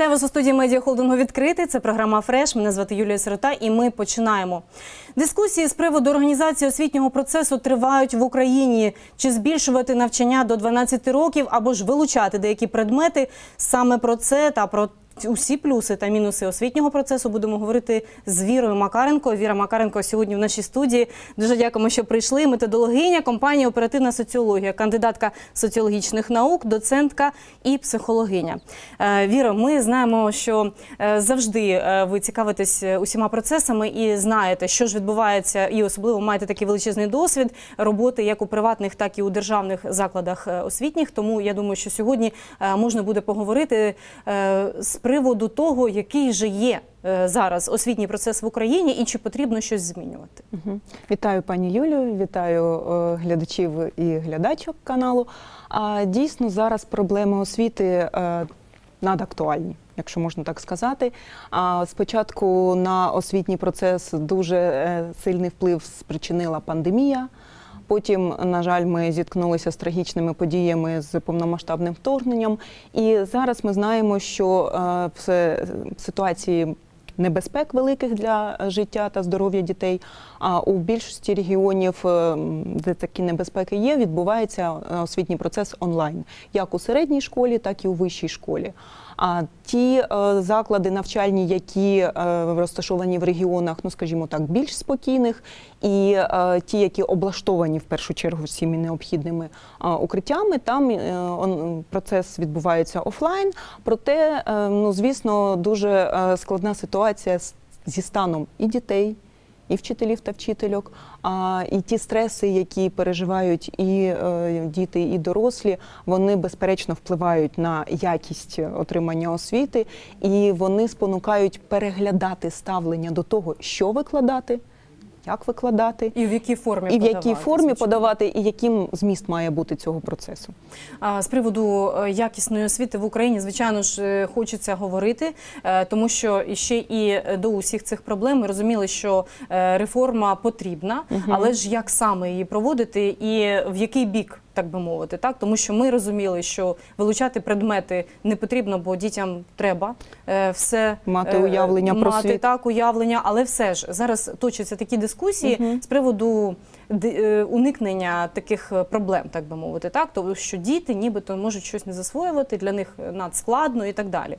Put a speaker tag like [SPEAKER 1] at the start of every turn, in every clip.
[SPEAKER 1] Вітаю вас у студії медіа холдингу відкритий. Це програма Фреш. Мене звати Юлія Сирота, і ми починаємо. Дискусії з приводу організації освітнього процесу тривають в Україні. Чи збільшувати навчання до 12 років або ж вилучати деякі предмети? Саме про це та про усі плюси та мінуси освітнього процесу будемо говорити з Вірою Макаренко. Віра Макаренко сьогодні в нашій студії. Дуже дякуємо, що прийшли. Методологиня компанії Оперативна соціологія, кандидатка соціологічних наук, доцентка і психологиня. Е, Віро, ми знаємо, що е, завжди е, ви цікавитесь усіма процесами і знаєте, що ж відбувається, і особливо маєте такий величезний досвід роботи як у приватних, так і у державних закладах освітніх. Тому я думаю, що сьогодні можна буде поговорити з приводу того, який же є е, зараз освітній процес в Україні і чи потрібно щось змінювати.
[SPEAKER 2] Угу. Вітаю пані Юлію, вітаю е, глядачів і глядачок каналу. А дійсно зараз проблеми освіти е, надактуальні. Якщо можна так сказати, а спочатку на освітній процес дуже сильний вплив спричинила пандемія. Потім, на жаль, ми зіткнулися з трагічними подіями з повномасштабним вторгненням. І зараз ми знаємо, що е, в ситуації небезпек великих для життя та здоров'я дітей. А у більшості регіонів, е, де такі небезпеки є, відбувається е, освітній процес онлайн, як у середній школі, так і у вищій школі. А ті заклади навчальні, які розташовані в регіонах, ну скажімо так, більш спокійних, і е, ті, які облаштовані в першу чергу всіми необхідними укриттями, там процес відбувається офлайн. Проте, ну звісно, дуже складна ситуація зі станом і дітей і вчителів та вчительок. А і ті стреси, які переживають і е, діти, і дорослі, вони безперечно впливають на якість отримання освіти, і вони спонукають переглядати ставлення до того, що викладати як викладати,
[SPEAKER 1] і в якій формі
[SPEAKER 2] і в якій формі звичайно. подавати, і яким зміст має бути цього процесу.
[SPEAKER 1] А з приводу е, якісної освіти в Україні, звичайно ж, е, хочеться говорити, е, тому що ще і до усіх цих проблем ми розуміли, що реформа потрібна, угу. але ж як саме її проводити, і в який бік так би мовити, так тому що ми розуміли, що вилучати предмети не потрібно, бо дітям треба е, все
[SPEAKER 2] мати е, уявлення
[SPEAKER 1] мати,
[SPEAKER 2] про світ.
[SPEAKER 1] так, уявлення, але все ж зараз точаться такі дискусії угу. з приводу е, уникнення таких проблем, так би мовити, так тому що діти, нібито можуть щось не засвоювати, для них надскладно і так далі.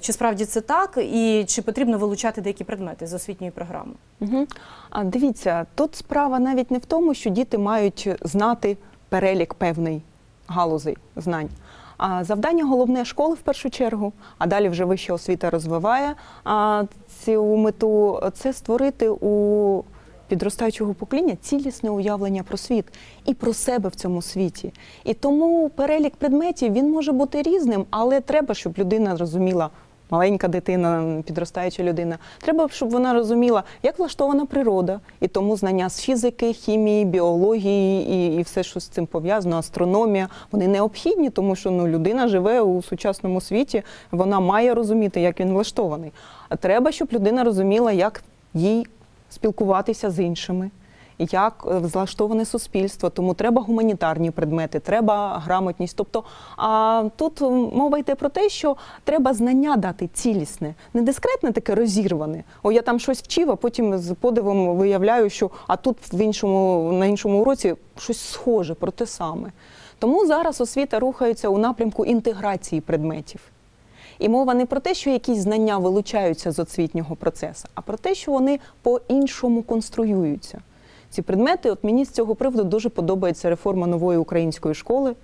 [SPEAKER 1] Чи справді це так, і чи потрібно вилучати деякі предмети з освітньої програми?
[SPEAKER 2] Угу. А дивіться, тут справа навіть не в тому, що діти мають знати перелік певний галузей знань. А завдання головне школи в першу чергу, а далі вже вища освіта розвиває а, цю мету це створити у підростаючого покоління цілісне уявлення про світ і про себе в цьому світі. І тому перелік предметів він може бути різним, але треба, щоб людина розуміла маленька дитина, підростаюча людина. Треба, щоб вона розуміла, як влаштована природа, і тому знання з фізики, хімії, біології і і все, що з цим пов'язано, астрономія, вони необхідні, тому що ну, людина живе у сучасному світі, вона має розуміти, як він влаштований. А треба, щоб людина розуміла, як їй спілкуватися з іншими як е, влаштоване суспільство, тому треба гуманітарні предмети, треба грамотність. Тобто, а тут мова йде про те, що треба знання дати цілісне, не дискретне, таке розірване. О, я там щось вчив, а потім з подивом виявляю, що а тут в іншому на іншому уроці щось схоже про те саме. Тому зараз освіта рухається у напрямку інтеграції предметів. І мова не про те, що якісь знання вилучаються з освітнього процесу, а про те, що вони по-іншому конструюються ці предмети. От мені з цього приводу дуже подобається реформа нової української школи.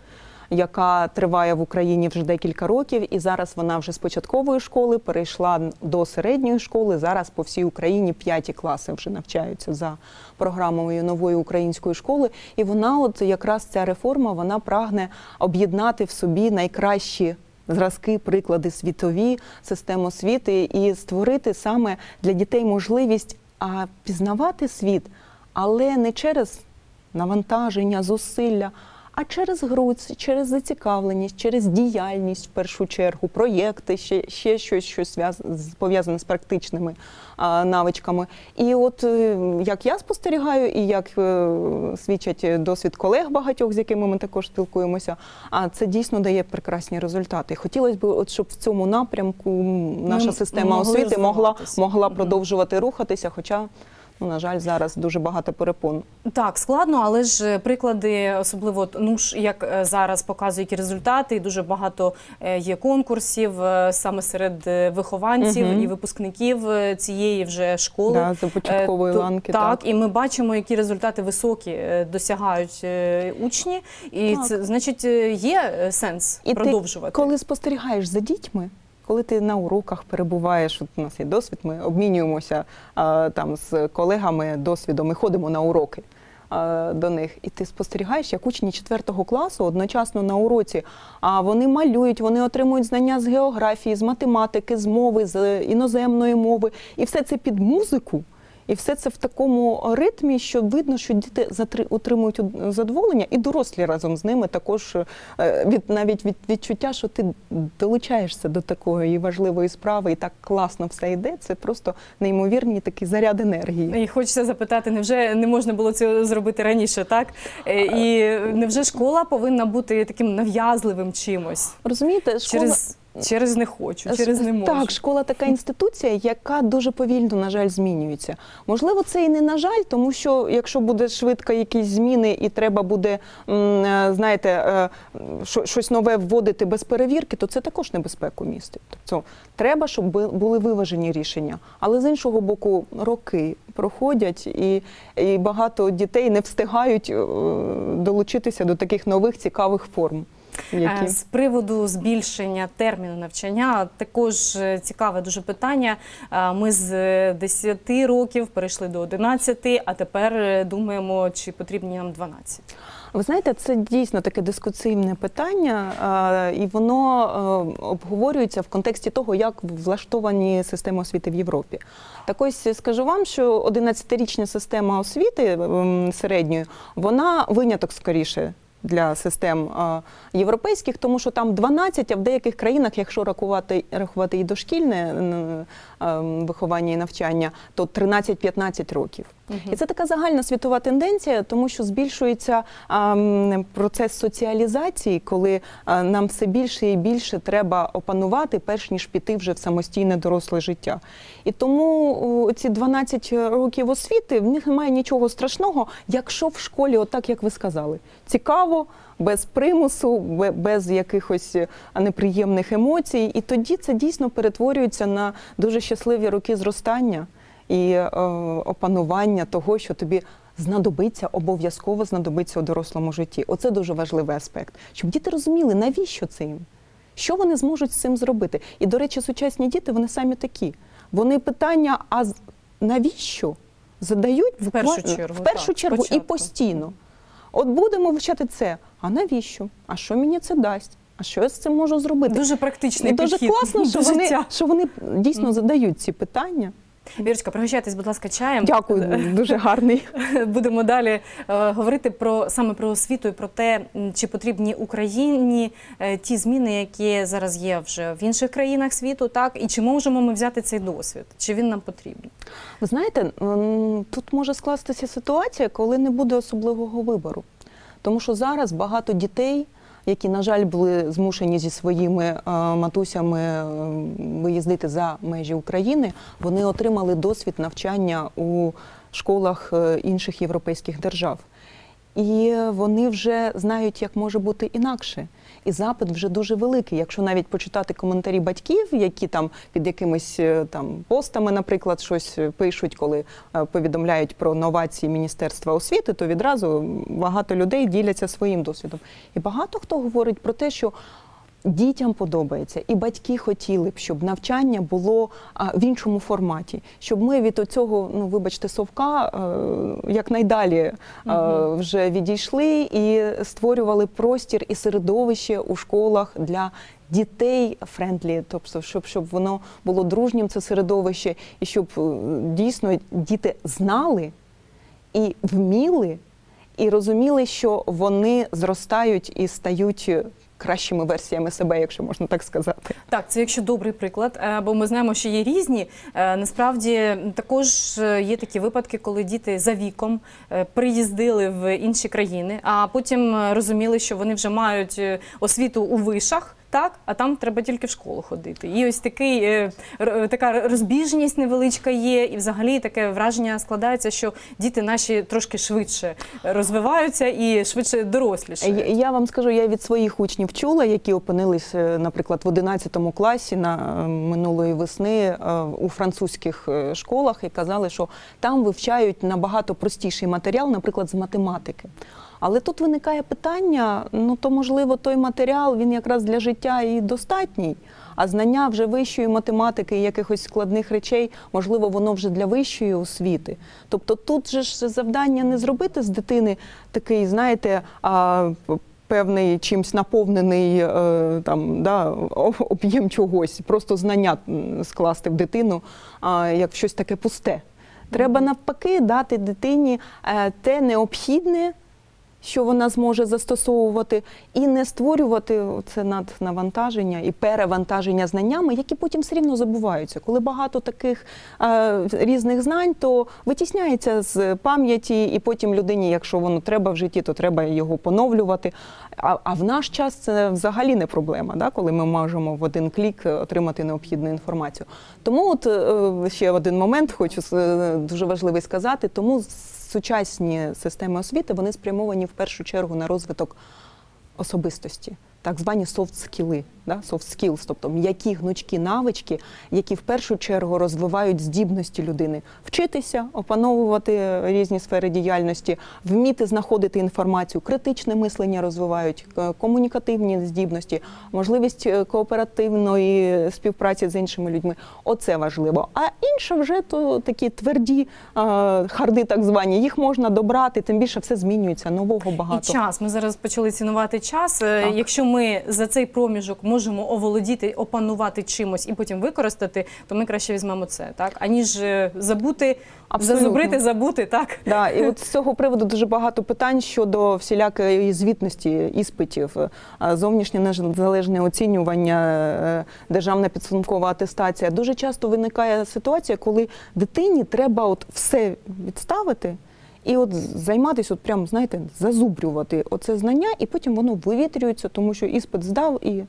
[SPEAKER 2] Яка триває в Україні вже декілька років, і зараз вона вже з початкової школи перейшла до середньої школи. Зараз по всій Україні п'яті класи вже навчаються за програмою нової української школи. І вона, от якраз ця реформа, вона прагне об'єднати в собі найкращі зразки, приклади світові системи освіти і створити саме для дітей можливість а пізнавати світ але не через навантаження, зусилля, а через гру, через зацікавленість, через діяльність в першу чергу, проєкти, ще, ще щось, що пов'язане з практичними а, навичками. І от е, як я спостерігаю, і як е, свідчать досвід колег багатьох, з якими ми також спілкуємося, а це дійсно дає прекрасні результати. Хотілося б, от щоб в цьому напрямку наша
[SPEAKER 1] Ми
[SPEAKER 2] система
[SPEAKER 1] могли
[SPEAKER 2] освіти могла, могла продовжувати рухатися, хоча. Ну, на жаль, зараз дуже багато перепон.
[SPEAKER 1] Так, складно, але ж е, приклади, особливо ну ж як е, зараз показують результати, і дуже багато е, є конкурсів саме серед вихованців
[SPEAKER 2] Мгм.
[SPEAKER 1] і випускників цієї вже школи.
[SPEAKER 2] Да, за початкової
[SPEAKER 1] то-
[SPEAKER 2] ланки.
[SPEAKER 1] Так, і ми бачимо, які результати високі досягають учні, і
[SPEAKER 2] Так.
[SPEAKER 1] це значить є сенс
[SPEAKER 2] І ти,
[SPEAKER 1] продовжувати.
[SPEAKER 2] коли спостерігаєш за дітьми, коли ти на уроках перебуваєш, от у нас є досвід, ми обмінюємося а, там з колегами досвідом і ходимо на уроки. а, До них, і ти спостерігаєш, як учні 4 класу одночасно на уроці, а вони малюють, вони отримують знання з географії, з математики, з мови, з іноземної мови, і все це під музику. І все це в такому ритмі, що видно, що діти отримують задоволення, і дорослі разом з ними також е, від навіть від відчуття, що ти долучаєшся до такої важливої справи, і так класно все йде. Це просто неймовірний такий заряд енергії.
[SPEAKER 1] І хочеться запитати, невже не можна було цього зробити раніше, так? Е, І невже школа повинна бути таким нав'язливим чимось?
[SPEAKER 2] Розумієте, школа...
[SPEAKER 1] Через, через не хочу, через не можу.
[SPEAKER 2] Так, школа така інституція, яка дуже повільно, на жаль, змінюється. Можливо, це і не на жаль, тому що якщо буде швидко якісь зміни і треба буде, е, знаєте, е, щось нове вводити без перевірки, то це також небезпеку містить. Тобто треба, щоб бу- були виважені рішення. Але з іншого боку, роки проходять, і, і багато дітей не встигають е, долучитися до таких нових цікавих форм. Які...
[SPEAKER 1] Е, З приводу збільшення терміну навчання також е, цікаве дуже питання. Е, Ми з е, 10 років перейшли до 11, а тепер думаємо, чи потрібні нам 12.
[SPEAKER 2] Ви знаєте, це дійсно таке дискусійне питання, і воно обговорюється в контексті того, як влаштовані системи освіти в Європі. Так ось скажу вам, що 11-річна система освіти ем, середньої, вона виняток скоріше. Для систем європейських, тому що там 12, а в деяких країнах, якщо рахувати, рахувати і дошкільне виховання і навчання, то 13-15 років. І це така загальна світова тенденція, тому що збільшується процес соціалізації, коли нам все більше і більше треба опанувати, перш ніж піти вже в самостійне доросле життя. І тому ці 12 років освіти в них немає нічого страшного, якщо в школі, отак як ви сказали, цікаво. Без примусу, без якихось е, неприємних емоцій, і тоді це дійсно перетворюється на дуже щасливі роки зростання і е, опанування того, що тобі знадобиться, обов'язково знадобиться у дорослому житті. Оце дуже важливий аспект, щоб діти розуміли, навіщо це їм, що вони зможуть з цим зробити. І, до речі, сучасні діти вони самі такі. Вони питання, а навіщо задають
[SPEAKER 1] В першу чергу,
[SPEAKER 2] в першу
[SPEAKER 1] так,
[SPEAKER 2] чергу і постійно. От будемо вивчати це. А навіщо? А що мені це дасть? А що я з цим можу зробити?
[SPEAKER 1] Дуже практичний
[SPEAKER 2] І дуже
[SPEAKER 1] підхід
[SPEAKER 2] класно, що
[SPEAKER 1] до
[SPEAKER 2] вони,
[SPEAKER 1] життя.
[SPEAKER 2] що вони дійсно задають ці питання.
[SPEAKER 1] Вірочка, пригощайтесь, будь ласка, чаєм.
[SPEAKER 2] Дякую, дуже гарний.
[SPEAKER 1] Будемо далі е, говорити про саме про освіту і про те, чи потрібні Україні е, ті зміни, які зараз є вже в інших країнах світу, так і чи можемо ми взяти цей досвід, чи він нам потрібен?
[SPEAKER 2] Ви знаєте, тут може скластися ситуація, коли не буде особливого вибору. Тому що зараз багато дітей, які, на жаль, були змушені зі своїми е, матусями е, виїздити за межі України, вони отримали досвід навчання у школах е, інших європейських держав. І вони вже знають, як може бути інакше. І запит вже дуже великий. Якщо навіть почитати коментарі батьків, які там під якимись е, там постами, наприклад, щось пишуть, коли е, повідомляють про новації Міністерства освіти, то відразу багато людей діляться своїм досвідом. І багато хто говорить про те, що Дітям подобається, і батьки хотіли б, щоб навчання було в іншому форматі, щоб ми від оцього, ну вибачте, совка е, якнайдалі е, вже відійшли і створювали простір і середовище у школах для дітей friendly, тобто, щоб, щоб воно було дружнім, це середовище, і щоб е, дійсно діти знали і вміли. і розуміли, що вони зростають і стають кращими версіями себе, якщо можна так сказати.
[SPEAKER 1] Так, це якщо добрий приклад, е, бо ми знаємо, що є різні. Е, Насправді також е, є такі випадки, коли діти за віком приїздили в інші країни, а потім розуміли, що вони вже мають освіту у вишах. Так, а там треба тільки в школу ходити. І ось такий е, така розбіжність невеличка є, і взагалі таке враження складається, що діти наші трошки швидше розвиваються і швидше
[SPEAKER 2] Я, я вам скажу, я від своїх учнів чула, які опинились, е, наприклад, в 11 класі на е, минулої весни е, у французьких е, школах і казали, що там вивчають набагато простіший матеріал, наприклад, з математики. Але тут виникає питання: ну то можливо той матеріал він якраз для життя і достатній. А знання вже вищої математики і якихось складних речей, можливо, воно вже для вищої освіти. Тобто тут же ж завдання не зробити з дитини такий, знаєте, а, певний чимсь наповнений е, там, да, об'єм чогось, просто знання скласти в дитину, а, як щось таке пусте. Треба навпаки дати дитині е, те необхідне, що вона зможе застосовувати, і не створювати це наднавантаження і перевантаження знаннями, які потім все рівно забуваються. Коли багато таких е, різних знань, то витісняється з пам'яті, і потім людині, якщо воно треба в житті, то треба його поновлювати. А, а в наш час це взагалі не проблема, да? коли ми можемо в один клік отримати необхідну інформацію. Тому, от е, ще один момент хочу е, дуже важливий сказати, тому сучасні системи освіти вони спрямовані в першу чергу на розвиток особистості, так звані софт-скіли, да? soft skills, тобто м'які гнучкі навички, які в першу чергу розвивають здібності людини, вчитися, опановувати різні сфери діяльності, вміти знаходити інформацію, критичне мислення розвивають, комунікативні здібності, можливість е, кооперативної співпраці з іншими людьми. Оце важливо. А інше вже то такі тверді е, харди, так звані, їх можна добрати, тим більше все змінюється, нового багато.
[SPEAKER 1] І час. Ми зараз почали цінувати час. Е,
[SPEAKER 2] Так.
[SPEAKER 1] Якщо ми за цей проміжок можемо оволодіти, опанувати чимось і потім використати, то ми краще візьмемо це, так аніж е, забути,
[SPEAKER 2] Абсолютно.
[SPEAKER 1] зазубрити, забути, так.
[SPEAKER 2] Да, і от з цього приводу дуже багато питань щодо всілякої звітності іспитів, е, зовнішнє незалежне оцінювання, е, державна підсумкова атестація. Дуже часто виникає ситуація, коли дитині треба от все відставити. І от займатися, от прям, знаєте, зазубрювати оце знання, і потім воно вивітрюється, тому що іспит здав і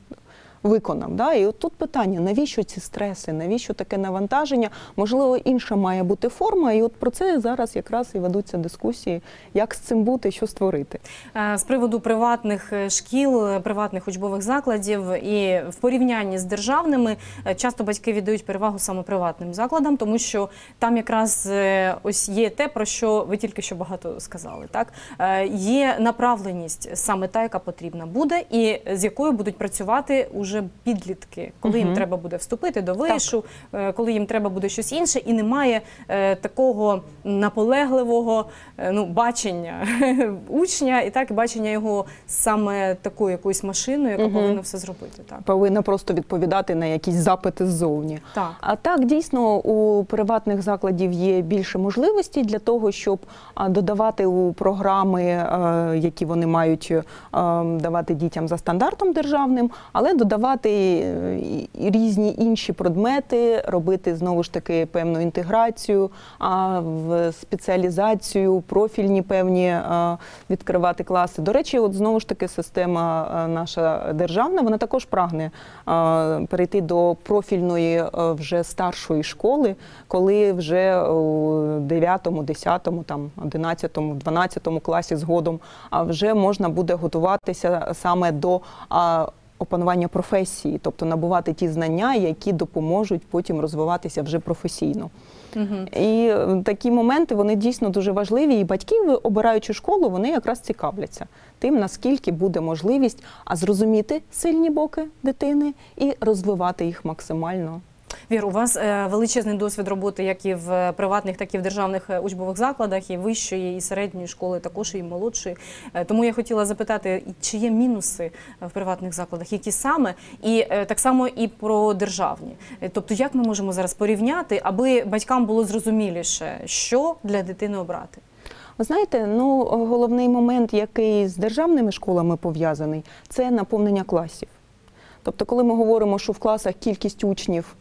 [SPEAKER 2] виконав. Да? І от тут питання: навіщо ці стреси, навіщо таке навантаження? Можливо, інша має бути форма, і от про це зараз якраз і ведуться дискусії, як з цим бути, що створити.
[SPEAKER 1] Е, З приводу приватних е, шкіл, е, приватних учбових закладів і в порівнянні з державними часто батьки віддають перевагу саме приватним закладам, тому що там якраз ось є те, про що ви тільки що багато сказали. Так є направленість саме та, яка потрібна буде, і з якою будуть працювати уже підлітки, коли їм треба буде вступити до вишу, е, коли їм треба буде щось інше, і немає е, такого наполегливого е, ну, бачення учня, і так бачення його саме такою якоюсь машиною, яка
[SPEAKER 2] Мгм.
[SPEAKER 1] повинна все зробити. Так.
[SPEAKER 2] Повинна просто відповідати на якісь запити ззовні.
[SPEAKER 1] Так.
[SPEAKER 2] А так дійсно у приватних закладів є більше можливостей для того, щоб додавати у програми, які вони мають давати дітям за стандартом державним, але додавати е, і- і різні інші предмети, робити знову ж таки певну інтеграцію, а, в спеціалізацію, профільні певні е, відкривати класи. До речі, от знову ж таки система е, наша державна, вона також прагне е, перейти до профільної е, вже старшої школи, коли вже у 9, 10, там 11, 12 класі згодом а вже можна буде готуватися саме до опанування професії, тобто набувати ті знання, які допоможуть потім розвиватися вже професійно.
[SPEAKER 1] Угу.
[SPEAKER 2] І е, такі моменти вони дійсно дуже важливі. І батьки, обираючи школу, вони якраз цікавляться тим, наскільки буде можливість а зрозуміти сильні боки дитини і розвивати їх максимально.
[SPEAKER 1] Вір, у вас е, величезний досвід роботи як і в е, приватних, так і в державних е, учбових закладах, і вищої, і середньої школи, також і молодшої. Тому я хотіла запитати, чи є мінуси в приватних закладах, які саме, і так само і про державні. Тобто, як ми можемо зараз порівняти, аби батькам було зрозуміліше, що для дитини обрати?
[SPEAKER 2] Ви знаєте, ну головний момент, який з державними школами пов'язаний, це наповнення класів. Тобто, коли ми говоримо, що в класах кількість учнів,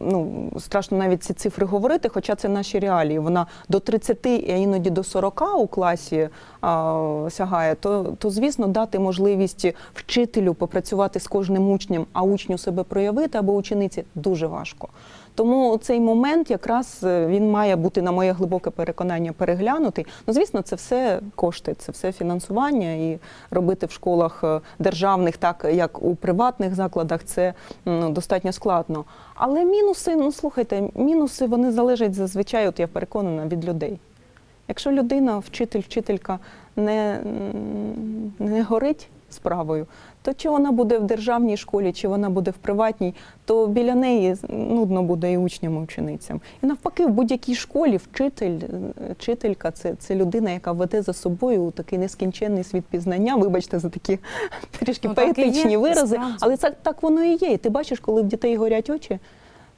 [SPEAKER 2] ну страшно навіть ці цифри говорити, хоча це наші реалії. Вона до 30, а іноді до 40 у класі а, сягає, то, то звісно дати можливість вчителю попрацювати з кожним учнем, а учню себе проявити або учениці дуже важко. Тому цей момент якраз е, він має бути, на моє глибоке переконання, переглянутий. Ну, звісно, це все кошти, це все фінансування, і робити в школах е, державних, так як у приватних закладах, це ну, достатньо складно. Але мінуси, ну слухайте, мінуси вони залежать зазвичай, от я переконана, від людей. Якщо людина, вчитель, вчителька не, не горить справою, то чи вона буде в державній школі, чи вона буде в приватній, то біля неї нудно буде і учням, і ученицям. І навпаки, в будь-якій школі вчитель, вчителька це, це людина, яка веде за собою такий нескінченний світ пізнання. Вибачте за такі трішки
[SPEAKER 1] Ну,
[SPEAKER 2] поетичні вирази, але це так воно і є. І ти бачиш, коли в дітей горять очі,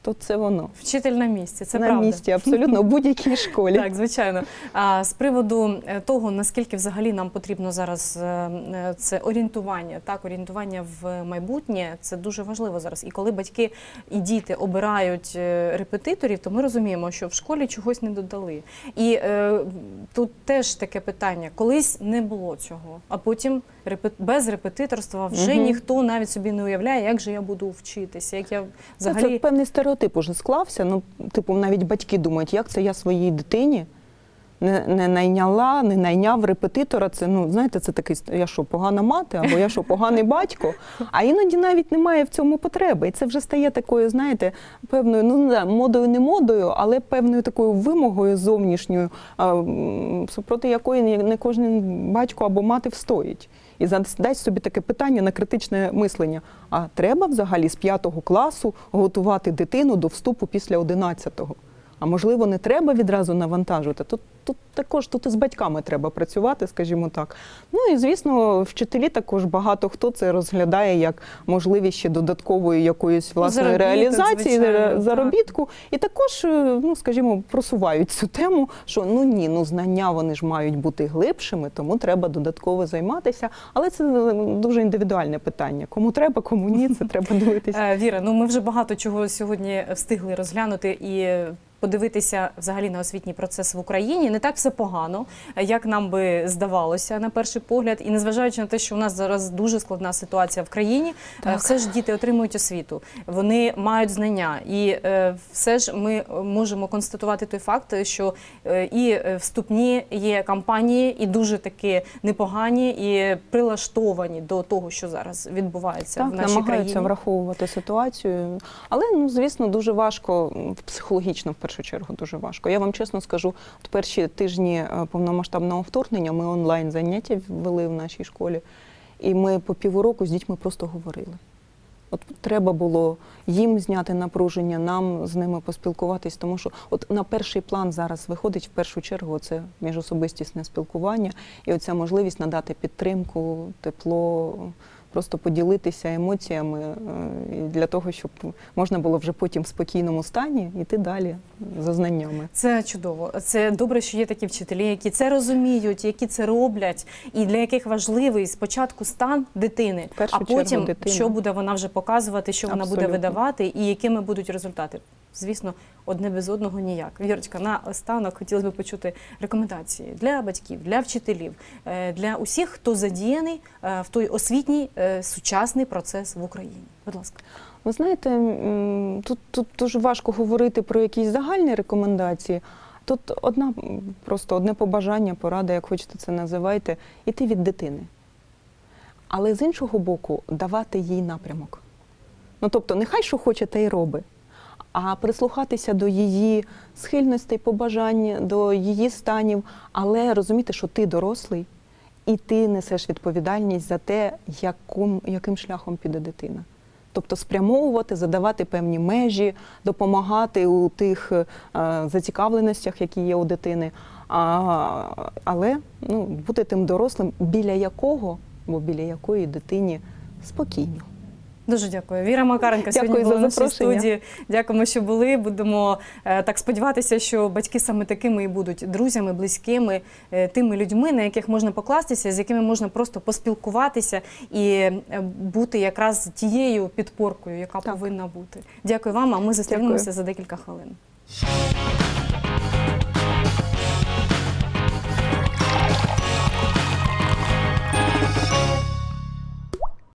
[SPEAKER 2] то це воно.
[SPEAKER 1] Вчитель на місці, це
[SPEAKER 2] на
[SPEAKER 1] правда.
[SPEAKER 2] місці, абсолютно, в будь-якій школі.
[SPEAKER 1] Так, звичайно. А з приводу е, того, наскільки взагалі нам потрібно зараз е, е, це орієнтування, так, орієнтування в майбутнє, це дуже важливо зараз. І коли батьки і діти обирають репетиторів, то ми розуміємо, що в школі чогось не додали. І е, тут теж таке питання: колись не було цього, а потім репет... без репетиторства вже
[SPEAKER 2] Мгм.
[SPEAKER 1] ніхто навіть собі не уявляє, як же я буду вчитися, як я
[SPEAKER 2] Це,
[SPEAKER 1] взагалі
[SPEAKER 2] це певний стереотип уже склався. Ну, типу, навіть батьки думають, як це я своїй дитині не, не найняла, не найняв репетитора. Це ну знаєте, це такий я що, погана мати, або я що, поганий батько. А іноді навіть немає в цьому потреби. І це вже стає такою, знаєте, певною, ну не модою, не модою, але певною такою вимогою зовнішньою, супроти якої не кожен батько або мати встоїть. І задасть собі таке питання на критичне мислення. А треба взагалі з п'ятого класу готувати дитину до вступу після одинадцятого? А можливо, не треба відразу навантажувати. Тут, тут також тут і з батьками треба працювати, скажімо так. Ну і звісно, вчителі також багато хто це розглядає як можливість ще додаткової якоїсь власної
[SPEAKER 1] заробіток,
[SPEAKER 2] реалізації,
[SPEAKER 1] звичайно, так.
[SPEAKER 2] заробітку. І також, е, ну скажімо, просувають цю тему, що ну ні, ну знання вони ж мають бути глибшими, тому треба додатково займатися. Але це е, дуже індивідуальне питання. Кому треба, кому ні, це треба дивитися.
[SPEAKER 1] Е, Віра, ну ми вже багато чого сьогодні встигли розглянути і. Подивитися взагалі на освітній процес в Україні не так все погано, як нам би здавалося на перший погляд. І незважаючи на те, що у нас зараз дуже складна ситуація в країні, е,
[SPEAKER 2] Так.
[SPEAKER 1] все ж діти отримують освіту, вони мають знання, і е, все ж ми можемо констатувати той факт, що е, і вступні є кампанії, і дуже таки непогані, і прилаштовані до того, що зараз відбувається
[SPEAKER 2] Так,
[SPEAKER 1] в нашій
[SPEAKER 2] намагаються
[SPEAKER 1] країні.
[SPEAKER 2] враховувати ситуацію. Але ну звісно, дуже важко психологічно в першу чергу дуже важко. Я вам чесно скажу, от перші тижні е, повномасштабного вторгнення ми онлайн заняття ввели в нашій школі, і ми по півроку з дітьми просто говорили. От треба було їм зняти напруження, нам з ними поспілкуватись, тому що от на перший план зараз виходить в першу чергу це міжособистісне спілкування і оця можливість надати підтримку, тепло, просто поділитися емоціями е, для того, щоб можна було вже потім в спокійному стані йти далі за знаннями.
[SPEAKER 1] Це чудово. Це добре, що є такі вчителі, які це розуміють, які це роблять, і для яких важливий спочатку стан дитини, а потім
[SPEAKER 2] дитина.
[SPEAKER 1] що буде вона вже показувати, що вона буде видавати, і якими будуть результати. Звісно, одне без одного ніяк. Вірочка, на останок хотілося б почути рекомендації для батьків, для вчителів, е, для усіх, хто задіяний е, в той освітній е, сучасний процес в Україні. Будь ласка.
[SPEAKER 2] Ви знаєте, тут, тут дуже важко говорити про якісь загальні рекомендації. Тут одна просто одне побажання, порада, як хочете це називайте, іти від дитини. Але з іншого боку, давати їй напрямок. Ну тобто, нехай що хоче, те й роби. А прислухатися до її схильностей, побажань, до її станів, але розуміти, що ти дорослий, і ти несеш відповідальність за те, яким, яким шляхом піде дитина. Тобто спрямовувати, задавати певні межі, допомагати у тих е, зацікавленостях, які є у дитини, а, але ну, бути тим дорослим, біля якого, або біля якої дитині спокійно.
[SPEAKER 1] Дуже дякую. Віра Макаренко
[SPEAKER 2] Дякую
[SPEAKER 1] сьогодні була в нашій студії. Дякуємо, що були. Будемо е, так сподіватися, що батьки саме такими і будуть друзями, близькими, е, тими людьми, на яких можна покластися, з якими можна просто поспілкуватися і е, бути якраз тією підпоркою, яка
[SPEAKER 2] Так.
[SPEAKER 1] повинна бути. Дякую вам. А ми зустрінемося за декілька хвилин.